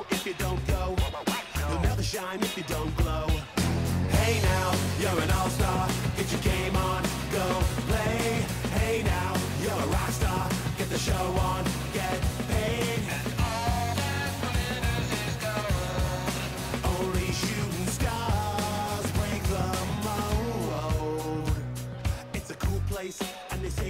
Never if you don't go. You'll never shine if you don't glow. Hey now, you're an all-star. Get your game on, go play. Hey now, you're a rock star. Get the show on, get paid. And all that glitters is gold. Only shooting stars break the mold. It's a cool place,